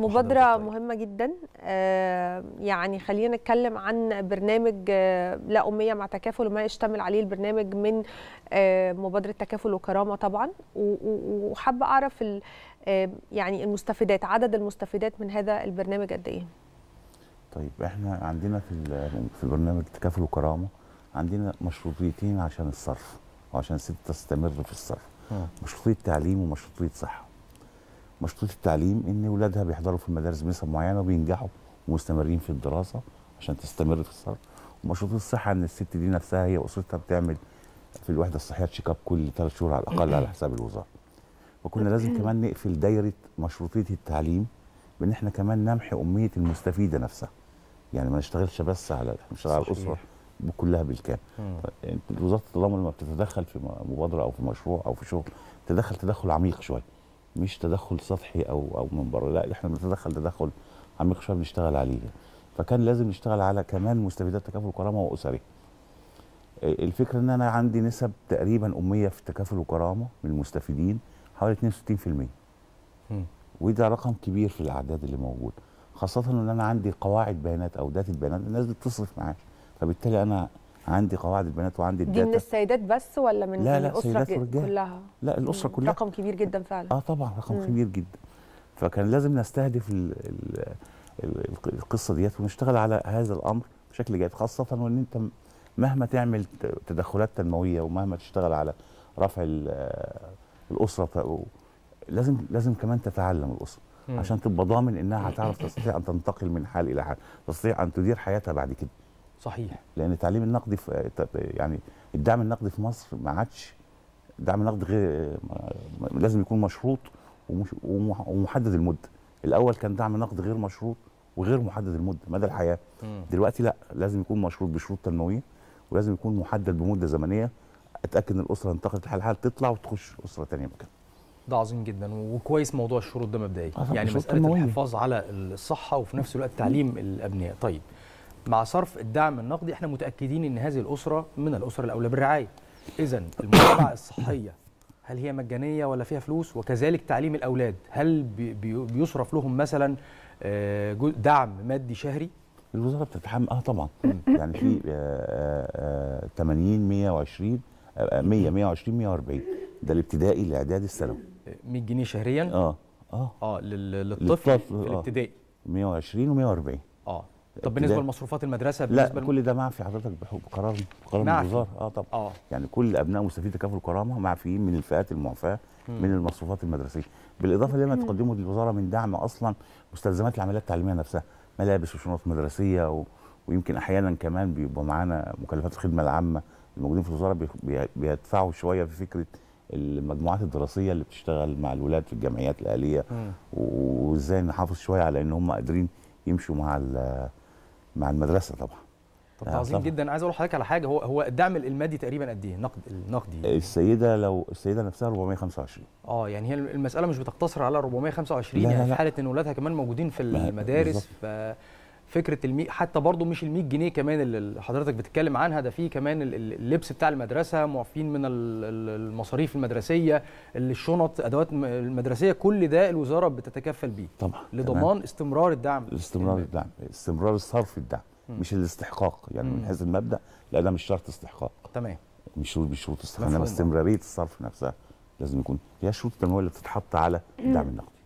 مبادرة طيب. مهمة جدا آه، يعني خلينا نتكلم عن برنامج آه، لا أمية مع تكافل وما يشتمل عليه البرنامج من آه، مبادرة تكافل وكرامة طبعا وحابة أعرف يعني المستفيدات عدد المستفيدات من هذا البرنامج قد إيه؟ طيب إحنا عندنا في في برنامج تكافل وكرامة عندنا مشروطيتين عشان الصرف وعشان الست تستمر في الصرف مم. مشروطية تعليم ومشروطية صحة مشروطيه التعليم إن ولادها بيحضروا في المدارس بنسب معينة وبينجحوا ومستمرين في الدراسة عشان تستمر في الصرف ومشروطيه الصحة إن الست دي نفسها هي أسرتها بتعمل في الوحدة الصحية تشيك اب كل ثلاث شهور على الأقل على حساب الوزارة. وكنا لازم كمان نقفل دايرة مشروطيه التعليم بإن إحنا كمان نمحي اميه المستفيدة نفسها. يعني ما نشتغلش بس على إحنا بنشتغل على. الأسرة كلها بالكامل. مم. يعني وزارة الطالما لما بتتدخل في مبادرة أو في مشروع أو في شغل تدخل تدخل عميق شوية. مش تدخل سطحي أو أو من بره لا إحنا بنتدخل تدخل عميق شوية بنشتغل عليه. فكان لازم نشتغل على كمان مستفيدات تكافل وكرامه وأسري. إيه الفكرة إن أنا عندي نسب تقريبا أمية في تكافل وكرامه من المستفيدين حوالي 62% مم. وده رقم كبير في الأعداد اللي موجود. خاصة إن أنا عندي قواعد بيانات أو داتا بيانات الناس بتصرف معايا. فبالتالي أنا عندي قواعد البيانات وعندي دي من الداتا السيدات بس ولا من لا، لا، ورجال. كلها؟ لا الأسرة مم. كلها رقم كبير جدا فعلا آه طبعا رقم مم. كبير جدا فكان لازم نستهدف ال ال ال القصة ديت ونشتغل على هذا الأمر بشكل جيد خاصة وإن أنت مهما تعمل تدخلات تنموية ومهما تشتغل على رفع ال- الأسرة لازم لازم كمان تتعلم الأسرة مم. عشان تبقى ضامن إنها هتعرف تستطيع أن تنتقل من حال إلى حال تستطيع أن تدير حياتها بعد كده صحيح. لأن التعليم النقدي في يعني الدعم النقدي في مصر ما عادش دعم نقدي غير لازم يكون مشروط ومحدد المدة. الأول كان دعم نقدي غير مشروط وغير محدد المدة مدى الحياة. مم. دلوقتي لأ لازم يكون مشروط بشروط تنمويه ولازم يكون محدد بمدة زمنية. أتأكد إن الأسرة انتقلت لحال حال تطلع وتخش أسرة ثانية مكان. ده عظيم جدا وكويس موضوع الشروط ده مبدئيا. يعني مسألة. الحفاظ على الصحة وفي نفس الوقت تعليم الابناء طيب مع صرف الدعم النقدي إحنا متأكدين إن هذه الأسرة من الأسر الأولى بالرعاية. اذا المتابعة الصحية هل هي مجانية ولا فيها فلوس؟ وكذلك تعليم الأولاد هل بي- بي- بيصرف لهم مثلا آه، دعم مادي شهري؟ الوزارة بتتحمل آه طبعا. يعني في آه، آه، 80 120 آه، 100 120 140 ده الابتدائي الاعدادي الثانوي. آه، 100 جنيه شهريا؟ آه آه. آه لل- للطفل للطفل، في آه. الابتدائي. 120 و140 آه. طب بالنسبة. لمصروفات المدرسة لا بالنسبة كل ده معفي حضرتك بقرار معفي. الوزارة. آه طبعا. آه. يعني كل أبناء مستفيد تكافل الكرامة معفيين من الفئات المعفاة من المصروفات المدرسية. بالإضافة لما تقدمه للوزارة من دعم أصلا مستلزمات العمليات التعليمية نفسها ملابس وشنط مدرسية و... ويمكن أحيانا كمان بيبقى معانا مكلفات الخدمة العامة. الموجودين في الوزارة بي... بي... بيدفعوا شوية في فكرة المجموعات الدراسية اللي بتشتغل مع الولاد في الجمعيات الأهلية. وإزاي نحافظ شوية على إن هم قادرين يمشوا مع مع المدرسة طبعا. طب ده عظيم طبعاً. جدا. عايز أقول لحضرتك على حاجة هو هو الدعم المادي تقريبا قد إيه؟ نقد النقدي السيدة لو السيدة نفسها 425 آه يعني هي المسألة مش بتقتصر على 425 لا، لا، يعني في لا. حالة ان اولادها كمان موجودين في المدارس ففكره المي حتى برضو مش ال 100 جنيه كمان اللي حضرتك بتتكلم عنها ده في كمان ال- ال- اللبس بتاع المدرسة معفين من ال- ال- المصاريف المدرسية الشنط أدوات م- المدرسية كل ده الوزارة بتتكفل بيه طبعا تمام. لضمان استمرار الدعم استمرار. الدعم استمرار الصرف الدعم مش الاستحقاق يعني من مم. حيث المبدأ لا ده مش شرط استحقاق تمام مش شروط مش شروط استحقاق. إنما استمرارية الصرف نفسها لازم يكون هي شروط التنمويه اللي بتتحط على الدعم النقدي